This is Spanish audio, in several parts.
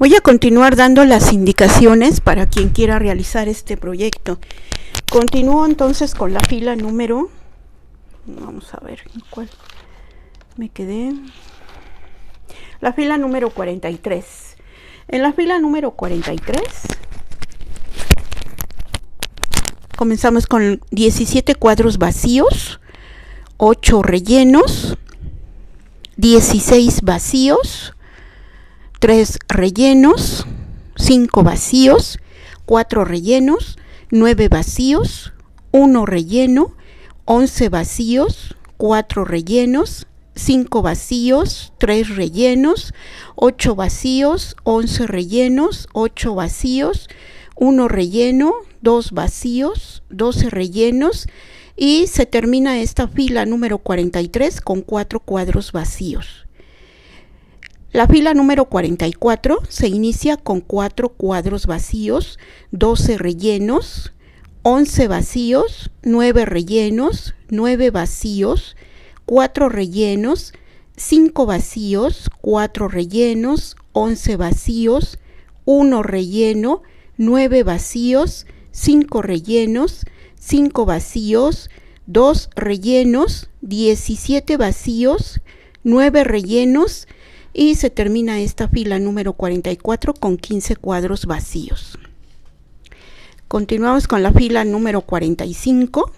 Voy a continuar dando las indicaciones para quien quiera realizar este proyecto. Continúo entonces con la fila número... Vamos a ver en cuál me quedé. La fila número 43. En la fila número 43 comenzamos con 17 cuadros vacíos, 8 rellenos, 16 vacíos, 3 rellenos, 5 vacíos, 4 rellenos, 9 vacíos, 1 relleno, 11 vacíos, 4 rellenos, 5 vacíos, 3 rellenos, 8 vacíos, 11 rellenos, 8 vacíos, 1 relleno, 2 vacíos, 12 rellenos y se termina esta fila número 43 con 4 cuadros vacíos. La fila número 44 se inicia con 4 cuadros vacíos, 12 rellenos, 11 vacíos, 9 rellenos, 9 vacíos, 4 rellenos, 5 vacíos, 4 rellenos, 11 vacíos, 1 relleno, 9 vacíos, 5 rellenos, 5 vacíos, 2 rellenos, 17 vacíos, 9 rellenos, y se termina esta fila número 44 con 15 cuadros vacíos. Continuamos con la fila número 45.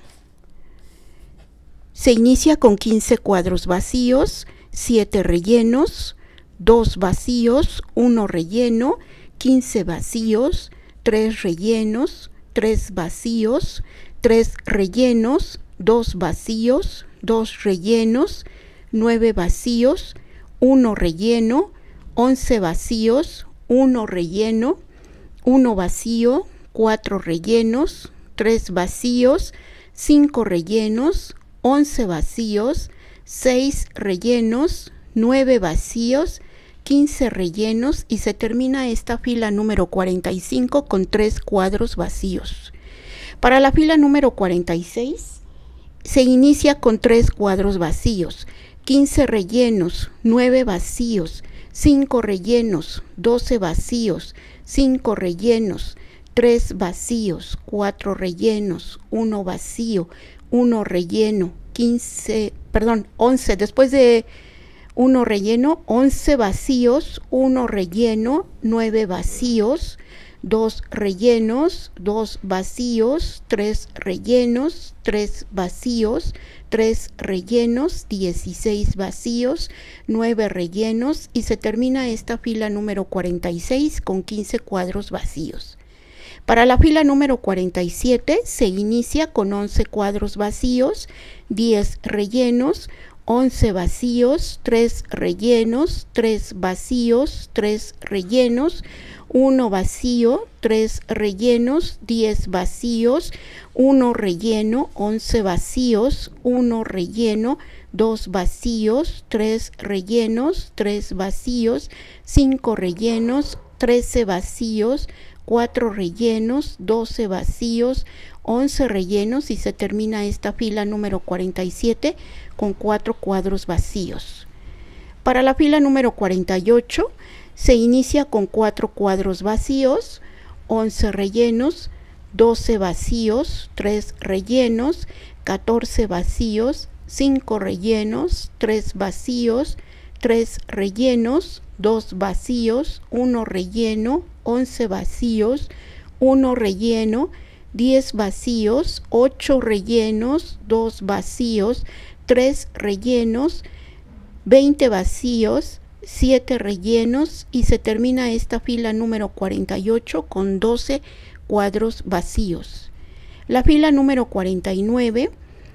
Se inicia con 15 cuadros vacíos, 7 rellenos, 2 vacíos, 1 relleno, 15 vacíos, 3 rellenos, 3 vacíos, 3 rellenos, 2 vacíos, 2 rellenos, 9 vacíos, 1 relleno, 11 vacíos, 1 relleno, 1 vacío, 4 rellenos, 3 vacíos, 5 rellenos, 11 vacíos, 6 rellenos, 9 vacíos, 15 rellenos y se termina esta fila número 45 con 3 cuadros vacíos. Para la fila número 46 se inicia con 3 cuadros vacíos. 15 rellenos, 9 vacíos, 5 rellenos, 12 vacíos, 5 rellenos, 3 vacíos, 4 rellenos, 1 vacío, 1 relleno, 15, perdón, 11, después de 1 relleno, 11 vacíos, 1 relleno, 9 vacíos, 2 rellenos, 2 vacíos, 3 rellenos, 3 vacíos, 3 rellenos, 16 vacíos, 9 rellenos y se termina esta fila número 46 con 15 cuadros vacíos. Para la fila número 47 se inicia con 11 cuadros vacíos, 10 rellenos, 11 vacíos, 3 rellenos, 3 vacíos, 3 rellenos, 1 vacío, 3 rellenos, 10 vacíos, 1 relleno, 11 vacíos, 1 relleno, 2 vacíos, 3 rellenos, 3 vacíos, 5 rellenos, 13 vacíos, 4 rellenos, 12 vacíos, 11 rellenos y se termina esta fila número 47 con 4 cuadros vacíos. Para la fila número 48 se inicia con 4 cuadros vacíos, 11 rellenos, 12 vacíos, 3 rellenos, 14 vacíos, 5 rellenos, 3 vacíos, 3 rellenos, 2 vacíos, 1 relleno, 11 vacíos, 1 relleno, 10 vacíos, 8 rellenos, 2 vacíos, 3 rellenos, 20 vacíos, 7 rellenos y se termina esta fila número 48 con 12 cuadros vacíos. La fila número 49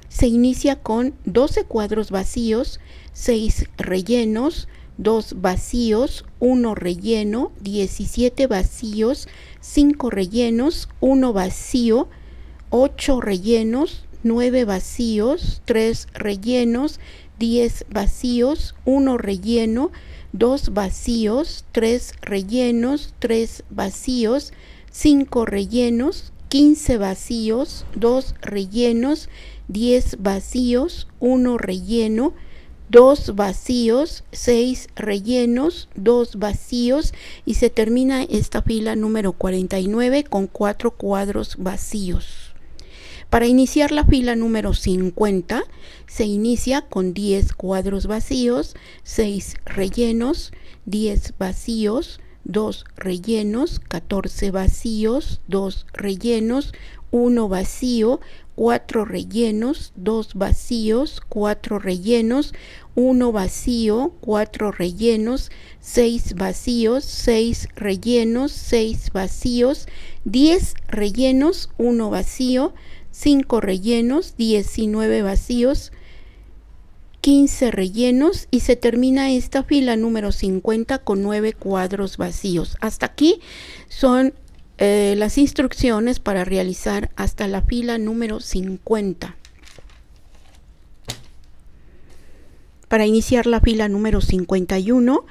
se inicia con 12 cuadros vacíos, 6 rellenos, 2 vacíos, 1 relleno, 17 vacíos, 5 rellenos, 1 vacío, 8 rellenos, 9 vacíos, 3 rellenos, 10 vacíos, 1 relleno, 2 vacíos, 3 rellenos, 3 vacíos, 5 rellenos, 15 vacíos, 2 rellenos, 10 vacíos, 1 relleno, 2 vacíos, 6 rellenos, 2 vacíos y se termina esta fila número 49 con 4 cuadros vacíos. Para iniciar la fila número 50 se inicia con 10 cuadros vacíos, 6 rellenos, 10 vacíos, 2 rellenos, 14 vacíos, 2 rellenos, 1 vacío, 4 rellenos, 2 vacíos, 4 rellenos, 1 vacío, 4 rellenos, 6 vacíos, 6 rellenos, 6 vacíos, 10 rellenos, 1 vacío, 5 rellenos, 19 vacíos, 15 rellenos y se termina esta fila número 50 con 9 cuadros vacíos. Hasta aquí son eh, las instrucciones para realizar hasta la fila número 50. Para iniciar la fila número 51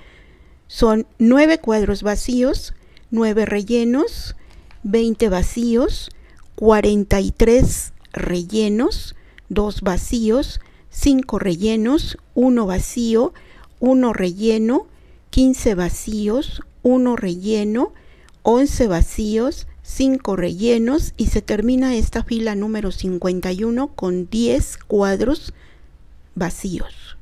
son 9 cuadros vacíos, 9 rellenos, 20 vacíos, 43 rellenos, 2 vacíos, 5 rellenos, 1 vacío, 1 relleno, 15 vacíos, 1 relleno, 11 vacíos, 5 rellenos y se termina esta fila número 51 con 10 cuadros vacíos.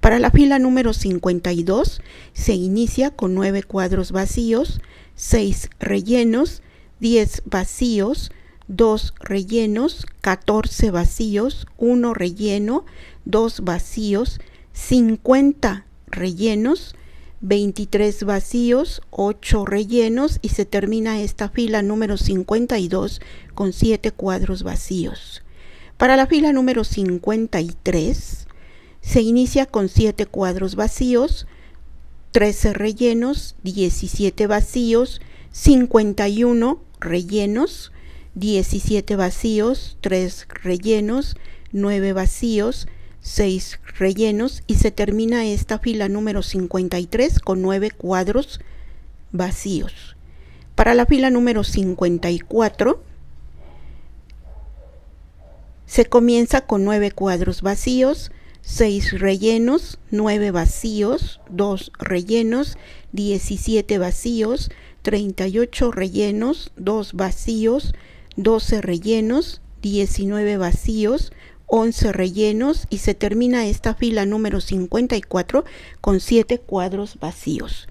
Para la fila número 52 se inicia con 9 cuadros vacíos, 6 rellenos, 10 vacíos, 2 rellenos, 14 vacíos, 1 relleno, 2 vacíos, 50 rellenos, 23 vacíos, 8 rellenos y se termina esta fila número 52 con 7 cuadros vacíos. Para la fila número 53 se inicia con 7 cuadros vacíos, 13 rellenos, 17 vacíos, 51 rellenos, 17 vacíos, 3 rellenos, 9 vacíos, 6 rellenos y se termina esta fila número 53 con 9 cuadros vacíos. Para la fila número 54 se comienza con 9 cuadros vacíos, 6 rellenos, 9 vacíos, 2 rellenos, 17 vacíos, 38 rellenos, 2 vacíos, 12 rellenos, 19 vacíos, 11 rellenos y se termina esta fila número 54 con 7 cuadros vacíos.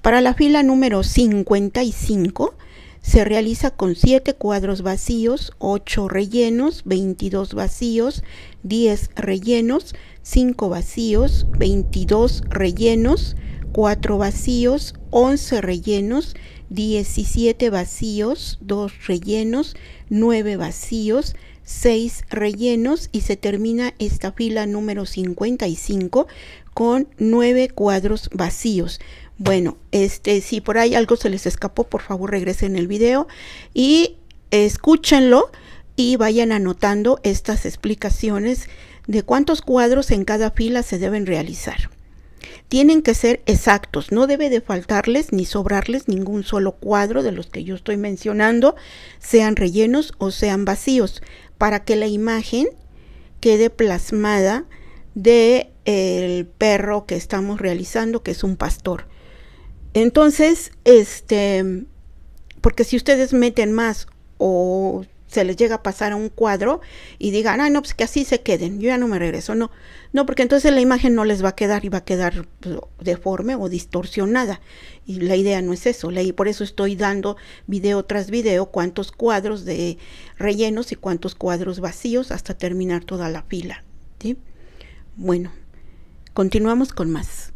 Para la fila número 55 se realiza con 7 cuadros vacíos, 8 rellenos, 22 vacíos, 10 rellenos, 5 vacíos, 22 rellenos, 4 vacíos, 11 rellenos, 17 vacíos, 2 rellenos, 9 vacíos, 6 rellenos y se termina esta fila número 55 con 9 cuadros vacíos. Bueno, este si por ahí algo se les escapó, por favor regresen el video y escúchenlo y vayan anotando estas explicaciones de cuántos cuadros en cada fila se deben realizar. Tienen que ser exactos, no debe de faltarles ni sobrarles ningún solo cuadro de los que yo estoy mencionando, sean rellenos o sean vacíos para que la imagen quede plasmada de el perro que estamos realizando, que es un pastor. Entonces, este, porque si ustedes meten más o se les llega a pasar a un cuadro y digan, ah, no, pues que así se queden, yo ya no me regreso, no, no, porque entonces la imagen no les va a quedar y va a quedar pues, deforme o distorsionada. Y la idea no es eso, y por eso estoy dando video tras video cuántos cuadros de rellenos y cuántos cuadros vacíos hasta terminar toda la fila. ¿sí? Bueno, continuamos con más.